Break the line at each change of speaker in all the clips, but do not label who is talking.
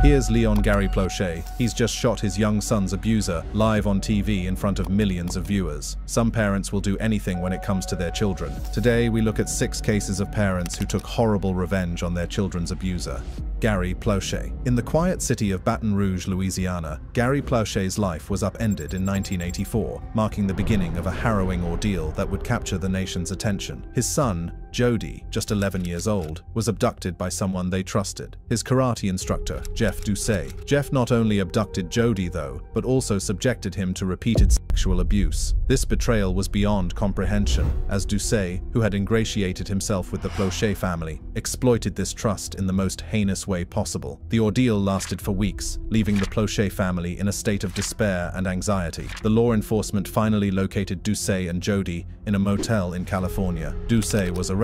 Here's Leon Gary Plauché. He's just shot his young son's abuser live on TV in front of millions of viewers. Some parents will do anything when it comes to their children. Today, we look at six cases of parents who took horrible revenge on their children's abuser. Gary Plauché. In the quiet city of Baton Rouge, Louisiana, Gary Plauché's life was upended in 1984, marking the beginning of a harrowing ordeal that would capture the nation's attention. His son, Jody, just 11 years old, was abducted by someone they trusted, his karate instructor, Jeff Doucet. Jeff not only abducted Jody, though, but also subjected him to repeated sexual abuse. This betrayal was beyond comprehension, as Doucet, who had ingratiated himself with the Plauché family, exploited this trust in the most heinous way possible. The ordeal lasted for weeks, leaving the Plauché family in a state of despair and anxiety. The law enforcement finally located Doucet and Jody in a motel in California. Doucet was arrested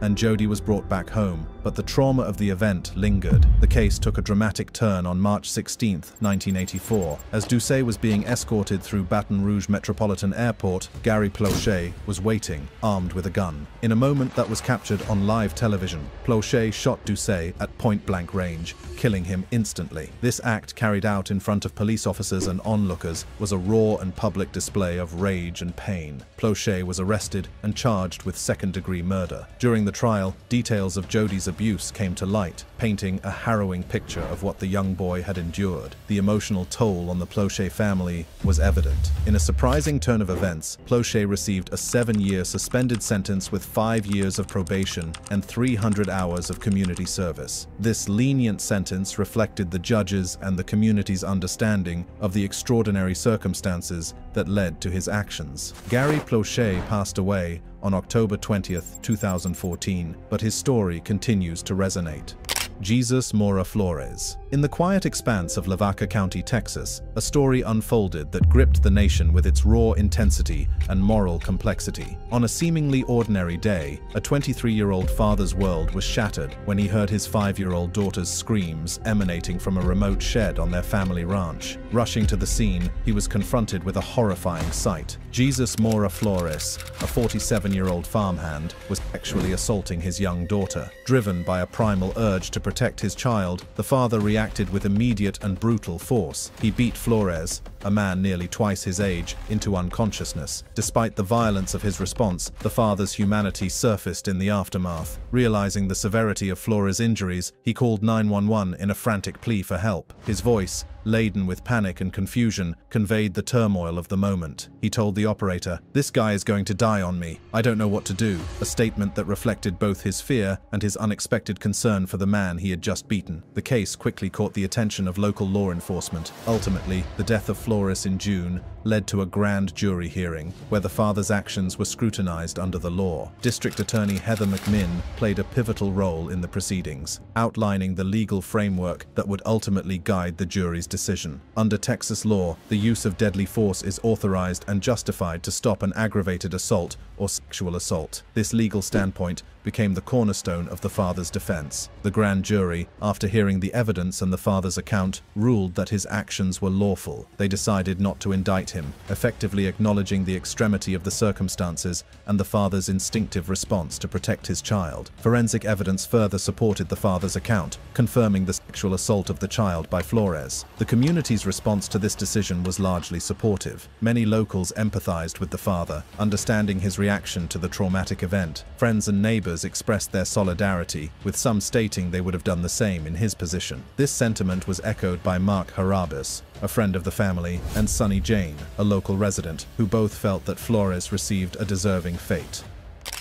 and Jody was brought back home, but the trauma of the event lingered. The case took a dramatic turn on March 16, 1984. As Doucet was being escorted through Baton Rouge Metropolitan Airport, Gary Plauché was waiting, armed with a gun. In a moment that was captured on live television, Plauché shot Doucet at point-blank range, killing him instantly. This act carried out in front of police officers and onlookers was a raw and public display of rage and pain. Plauché was arrested and charged with second-degree murder. During the trial, details of Jody's abuse came to light, painting a harrowing picture of what the young boy had endured. The emotional toll on the Plauché family was evident. In a surprising turn of events, Plauché received a seven-year suspended sentence with five years of probation and 300 hours of community service. This lenient sentence reflected the judge's and the community's understanding of the extraordinary circumstances that led to his actions. Gary Plauché passed away on October 20, 2014, but his story continues to resonate. Jesus Mora Flores. In the quiet expanse of Lavaca County, Texas, a story unfolded that gripped the nation with its raw intensity and moral complexity. On a seemingly ordinary day, a 23-year-old father's world was shattered when he heard his five-year-old daughter's screams emanating from a remote shed on their family ranch. Rushing to the scene, he was confronted with a horrifying sight. Jesus Mora Flores, a 47-year-old farmhand, was sexually assaulting his young daughter. Driven by a primal urge to protect his child, the father reacted with immediate and brutal force. He beat Flores, a man nearly twice his age, into unconsciousness. Despite the violence of his response, the father's humanity surfaced in the aftermath. Realizing the severity of Flores's injuries, he called 911 in a frantic plea for help. His voice, laden with panic and confusion, conveyed the turmoil of the moment. He told the operator, This guy is going to die on me. I don't know what to do. A statement that reflected both his fear and his unexpected concern for the man he had just beaten. The case quickly caught the attention of local law enforcement. Ultimately, the death of In June led to a grand jury hearing, where the father's actions were scrutinized under the law. District Attorney Heather McMinn played a pivotal role in the proceedings, outlining the legal framework that would ultimately guide the jury's decision. Under Texas law, the use of deadly force is authorized and justified to stop an aggravated assault or sexual assault. This legal standpoint became the cornerstone of the father's defense. The grand jury, after hearing the evidence and the father's account, ruled that his actions were lawful. They decided not to indict him, effectively acknowledging the extremity of the circumstances and the father's instinctive response to protect his child. Forensic evidence further supported the father's account, confirming the sexual assault of the child by Flores. The community's response to this decision was largely supportive. Many locals empathized with the father, understanding his reaction to the traumatic event. Friends and neighbors expressed their solidarity, with some stating they would have done the same in his position. This sentiment was echoed by Mark Harabis, a friend of the family, and Sunny Jane, a local resident, who both felt that Flores received a deserving fate.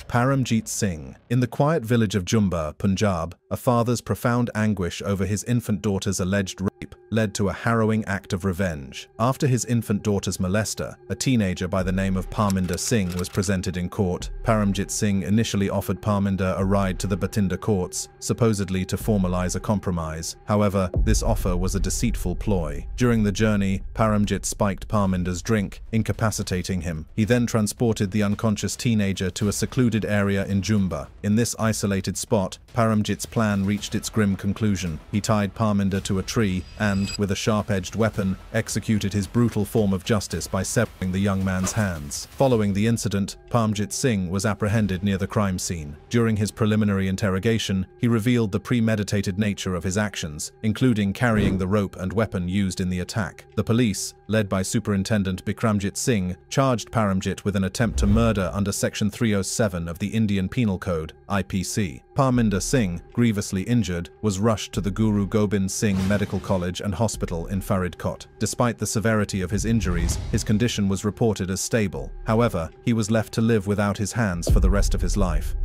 Paramjit Singh. In the quiet village of Jumba, Punjab, a father's profound anguish over his infant daughter's alleged rape led to a harrowing act of revenge. After his infant daughter's molester, a teenager by the name of Parminder Singh was presented in court, Paramjit Singh initially offered Parminder a ride to the Bathinda courts, supposedly to formalize a compromise. However, this offer was a deceitful ploy. During the journey, Paramjit spiked Parminder's drink, incapacitating him. He then transported the unconscious teenager to a secluded area in Jumba. In this isolated spot, Paramjit's plan reached its grim conclusion. He tied Parminder to a tree and, with a sharp-edged weapon, executed his brutal form of justice by severing the young man's hands. Following the incident, Paramjit Singh was apprehended near the crime scene. During his preliminary interrogation, he revealed the premeditated nature of his actions, including carrying the rope and weapon used in the attack. The police, led by Superintendent Bikramjit Singh, charged Paramjit with an attempt to murder under Section 307 of the Indian Penal Code, IPC. Parminder Singh, grievously injured, was rushed to the Guru Gobind Singh Medical College and Hospital in Faridkot. Despite the severity of his injuries, his condition was reported as stable. However, he was left to live without his hands for the rest of his life.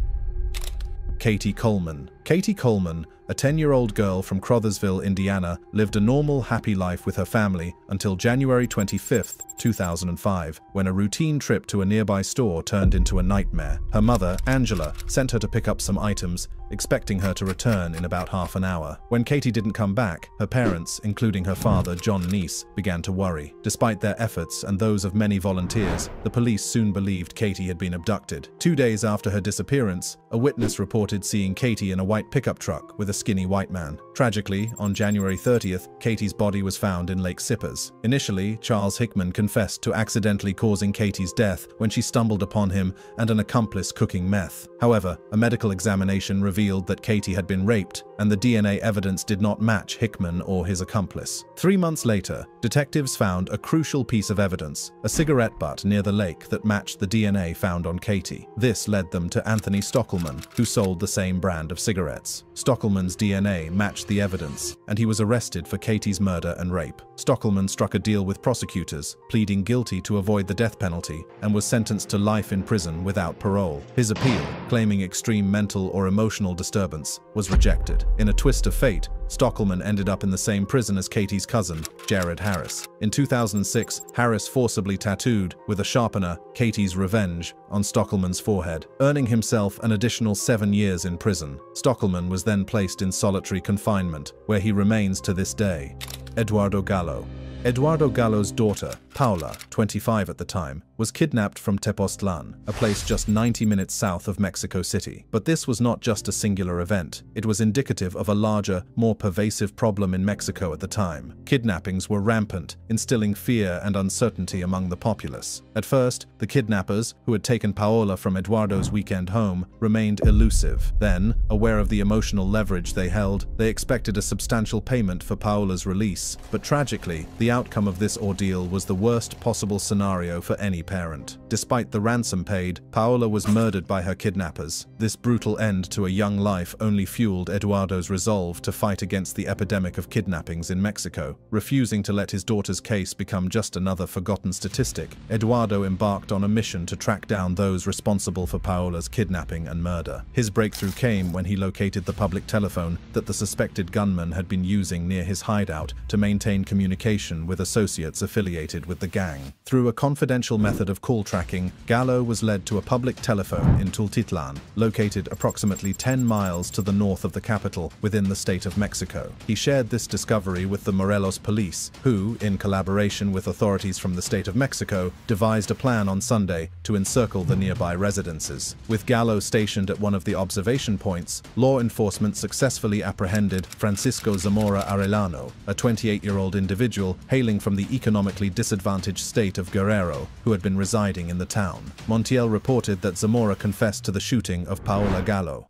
Katie Collman. Katie Collman, a 10-year-old girl from Crothersville, Indiana, lived a normal, happy life with her family until January 25, 2005, when a routine trip to a nearby store turned into a nightmare. Her mother, Angela, sent her to pick up some items, expecting her to return in about half an hour. When Katie didn't come back, her parents, including her father, John Neese, began to worry. Despite their efforts and those of many volunteers, the police soon believed Katie had been abducted. Two days after her disappearance, a witness reported seeing Katie in a white pickup truck with a skinny white man. Tragically, on January 30th, Katie's body was found in Lake Sippers. Initially, Charles Hickman confessed to accidentally causing Katie's death when she stumbled upon him and an accomplice cooking meth. However, a medical examination revealed that Katie had been raped, and the DNA evidence did not match Hickman or his accomplice. Three months later, detectives found a crucial piece of evidence, a cigarette butt near the lake that matched the DNA found on Katie. This led them to Anthony Stockelman, who sold the same brand of cigarettes. Stockelman's DNA matched the evidence, and he was arrested for Katie's murder and rape. Stockelman struck a deal with prosecutors, pleading guilty to avoid the death penalty, and was sentenced to life in prison without parole. His appeal, claiming extreme mental or emotional disturbance, was rejected. In a twist of fate, Stockelman ended up in the same prison as Katie's cousin, Jared Harris. In 2006, Harris forcibly tattooed, with a sharpener, Katie's revenge on Stockelman's forehead, earning himself an additional seven years in prison. Stockelman was then placed in solitary confinement, where he remains to this day. Eduardo Gallo Eduardo Gallo's daughter, Paola, 25 at the time, was kidnapped from Tepoztlan, a place just 90 minutes south of Mexico City. But this was not just a singular event. It was indicative of a larger, more pervasive problem in Mexico at the time. Kidnappings were rampant, instilling fear and uncertainty among the populace. At first, the kidnappers, who had taken Paola from Eduardo's weekend home, remained elusive. Then, aware of the emotional leverage they held, they expected a substantial payment for Paola's release. But tragically, the outcome of this ordeal was the worst possible scenario for any parent. Despite the ransom paid, Paola was murdered by her kidnappers. This brutal end to a young life only fueled Eduardo's resolve to fight against the epidemic of kidnappings in Mexico. Refusing to let his daughter's case become just another forgotten statistic, Eduardo embarked on a mission to track down those responsible for Paola's kidnapping and murder. His breakthrough came when he located the public telephone that the suspected gunman had been using near his hideout to maintain communication with associates affiliated with the gang. Through a confidential method of call tracking, Gallo was led to a public telephone in Tultitlan, located approximately 10 miles to the north of the capital within the state of Mexico. He shared this discovery with the Morelos police, who, in collaboration with authorities from the state of Mexico, devised a plan on Sunday to encircle the nearby residences. With Gallo stationed at one of the observation points, law enforcement successfully apprehended Francisco Zamora Arellano, a 28-year-old individual hailing from the economically disadvantaged state of Guerrero, who had been residing in the town. Montiel reported that Zamora confessed to the shooting of Paola Gallo.